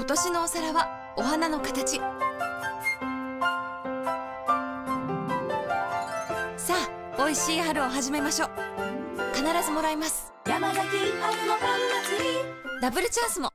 今年のお皿はお花の形。さあ美味しい春を始めましょう。必ずもらいます。山崎春のパン祭り。ダブルチャンスも。